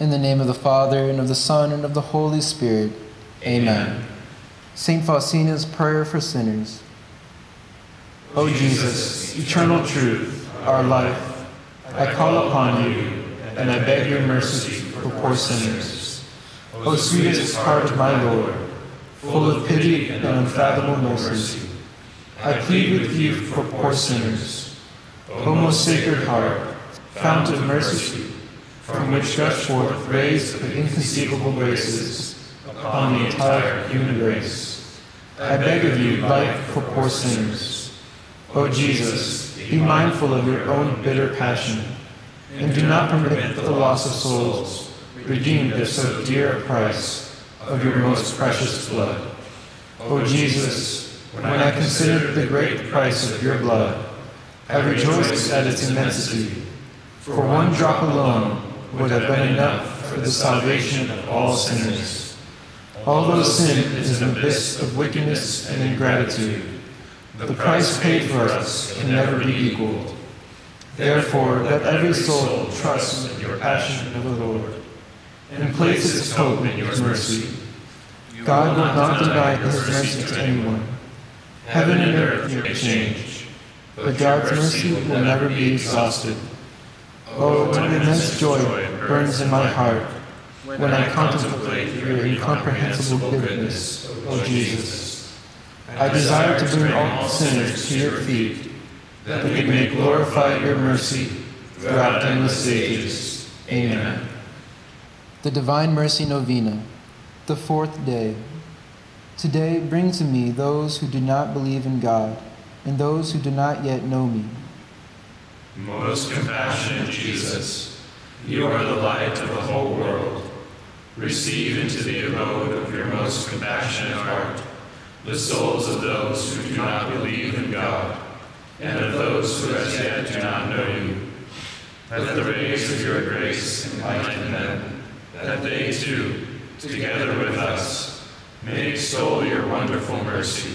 In the name of the Father, and of the Son, and of the Holy Spirit. Amen. St. Faustina's Prayer for Sinners. O Jesus, eternal truth, our life, I call upon you, and I beg your mercy for poor sinners. O sweetest heart of my Lord, full of pity and unfathomable mercy, I plead with you for poor sinners. O most sacred heart, fount of mercy, from which gush forth rays of inconceivable graces upon the entire human race. I beg of you light for poor sinners. O Jesus, be mindful of your own bitter passion, and do not permit the loss of souls redeemed at so dear a price of your most precious blood. O Jesus, when I consider the great price of your blood, I rejoice at its immensity. For one drop alone would have been enough for the salvation of all sinners. Although sin is an abyss of wickedness and ingratitude, the price paid for us can never be equaled. Therefore, let every soul trust in your passion of the Lord and place its hope in your mercy. God will not deny his mercy to anyone. Heaven and earth may change, but God's mercy will never be exhausted. Oh, what immense joy burns in my heart when I contemplate your incomprehensible goodness, O Jesus. I desire to bring all sinners to your feet, that we may glorify your mercy throughout endless ages. Amen. The Divine Mercy Novena, the fourth day. Today bring to me those who do not believe in God, and those who do not yet know me. Most compassionate Jesus, you are the light of the whole world. Receive into the abode of your most compassionate heart the souls of those who do not believe in God, and of those who as yet do not know you. Let the rays of your grace enlighten them, that they too, together with us, may extol your wonderful mercy,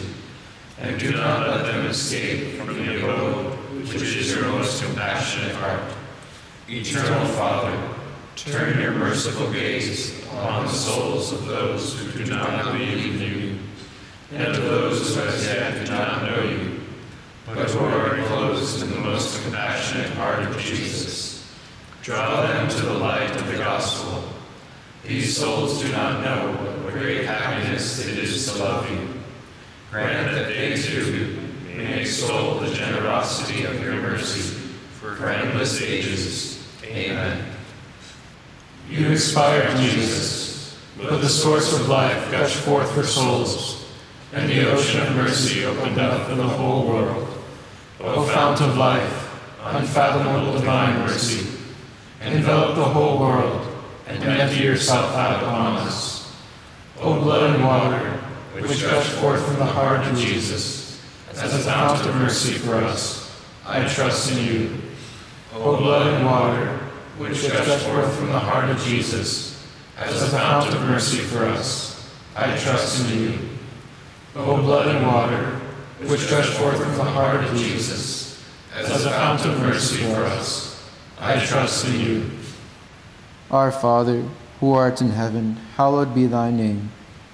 and do not let them escape from the abode which is your most compassionate heart. Eternal Father, turn your merciful gaze upon the souls of those who do not believe in you, and of those who as yet do not know you, but who are enclosed in the most compassionate heart of Jesus. Draw them to the light of the gospel. These souls do not know what great happiness it is to love you. Grant that they too may extol the generosity of your mercy for endless ages. Amen. You expired, Jesus, but the source of life gushed forth for souls, and the ocean of mercy opened up for the whole world. O fount of life, unfathomable divine mercy, envelop the whole world and empty yourself out upon us. O blood and water, which gushed forth from the heart of Jesus, as a fount of mercy for us, I trust in you. O blood and water, which gushed forth from the heart of Jesus, as a fount of mercy for us, I trust in you. O blood and water, which gushed forth from the heart of Jesus, as a fount of mercy for us, I trust in you. Our Father, who art in heaven, hallowed be thy name.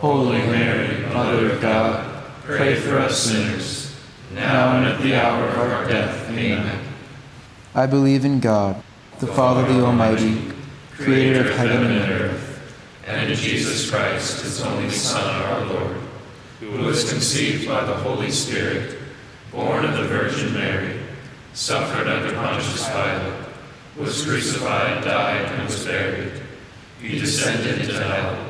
Holy Mary, Mother of God, pray for us sinners, now and at the hour of our death. Amen. I believe in God, the Father, the Almighty, creator of heaven and earth, and in Jesus Christ, his only Son, our Lord, who was conceived by the Holy Spirit, born of the Virgin Mary, suffered under Pontius Pilate, was crucified, died, and was buried. He descended into hell.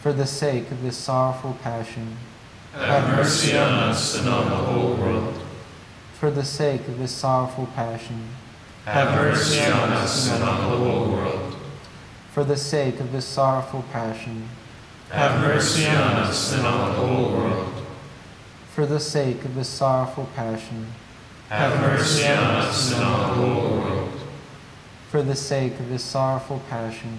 For the sake of this sorrowful passion, have mercy on us and on the whole world. For the sake of this sorrowful passion, have mercy on us and on the whole world. For the sake of this sorrowful passion, have mercy on us and on the whole world. For the sake of this sorrowful passion, have mercy on us and on the whole world. For the sake of his sorrowful passion,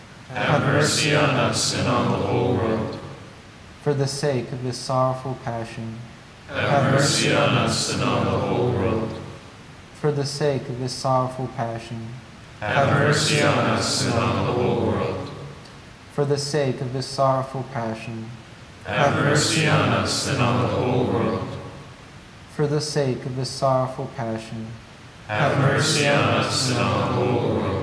have mercy on us and on the whole world. For the sake of this sorrowful passion, have mercy on us and on the whole world. For the sake of this sorrowful passion, have mercy on us and on the whole world. For the sake of this sorrowful passion, have mercy on us and on the whole world. For the sake of this sorrowful passion, have mercy on us and on the whole world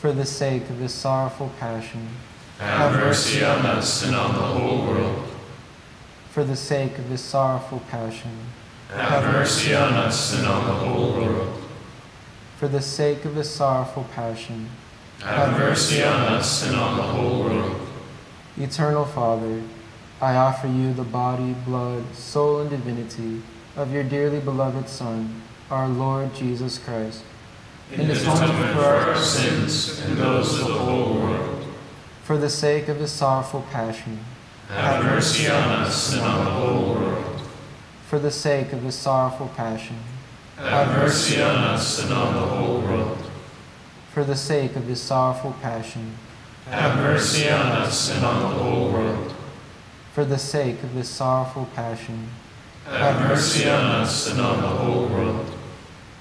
for the sake of his sorrowful passion. Have mercy on us and on the whole world. For the sake of his sorrowful passion. Have mercy on us and on the whole world. For the sake of his sorrowful passion. Have mercy on us and on the whole world. Eternal Father, I offer you the body, blood, soul, and divinity of your dearly beloved Son, our Lord Jesus Christ in his atonement for our sins and those of the whole world. For the sake of his sorrowful passion. Have mercy on us and on the whole world. For the sake of his sorrowful passion. Have mercy on us and on the whole world. For the sake of his sorrowful passion. Have mercy on us and on the whole world. For the sake of his sorrowful passion. Have mercy on us and on the whole world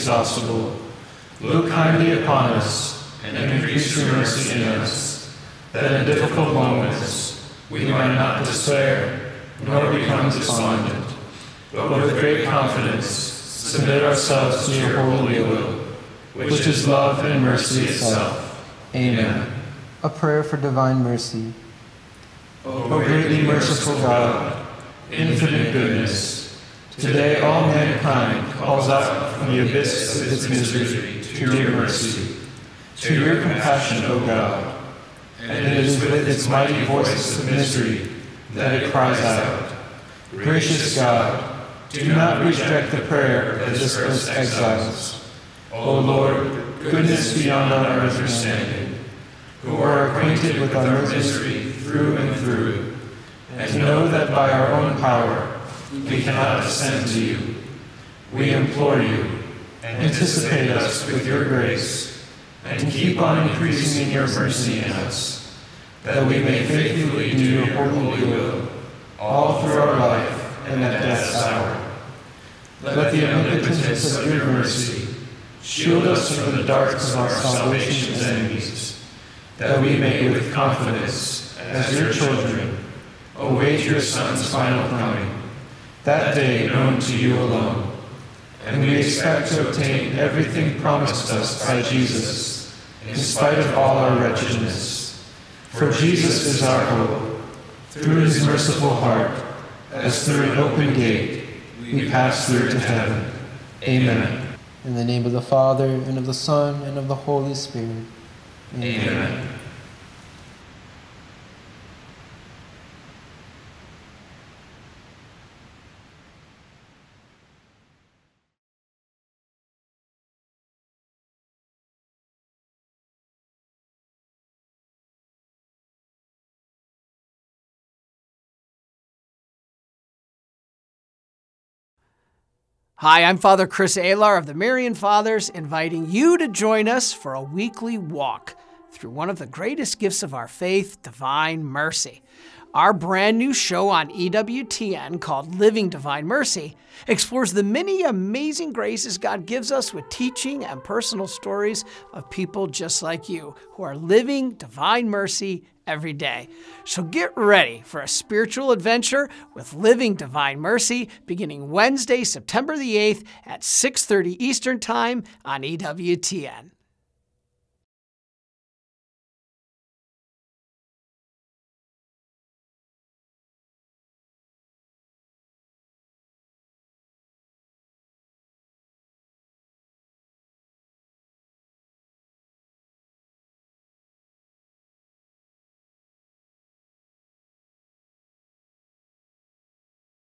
inexhaustible, look kindly upon us, and increase your mercy in us, that in difficult moments we might not despair, nor become despondent, but with great confidence submit ourselves to your holy will, which is love and mercy itself. Amen. a prayer for divine mercy. O greatly merciful God, infinite goodness, today all mankind calls out from the abyss of its misery to your mercy, to your compassion, O God. And it is with its mighty voice of misery that it cries out, Gracious God, do not reject the prayer of dispersed exiles. O Lord, goodness beyond our understanding, who are acquainted with our misery through and through, and know that by our own power we cannot ascend to you. We implore you, and anticipate us with your grace, and keep on increasing in your mercy in us, that we may faithfully do your holy will, all through our life and at death's hour. Let the omnipotence of your mercy shield us from the darts of our salvation's enemies, that we may with confidence, as your children, await your Son's final coming, that day known to you alone. And we expect to obtain everything promised us by Jesus, in spite of all our wretchedness. For Jesus is our hope. Through his merciful heart, as through an open gate, we pass through to heaven. Amen. In the name of the Father, and of the Son, and of the Holy Spirit. Amen. Hi, I'm Father Chris Alar of the Marian Fathers, inviting you to join us for a weekly walk through one of the greatest gifts of our faith, divine mercy. Our brand new show on EWTN called Living Divine Mercy explores the many amazing graces God gives us with teaching and personal stories of people just like you who are living divine mercy every day. So get ready for a spiritual adventure with Living Divine Mercy beginning Wednesday, September the 8th at 6:30 Eastern Time on EWTN.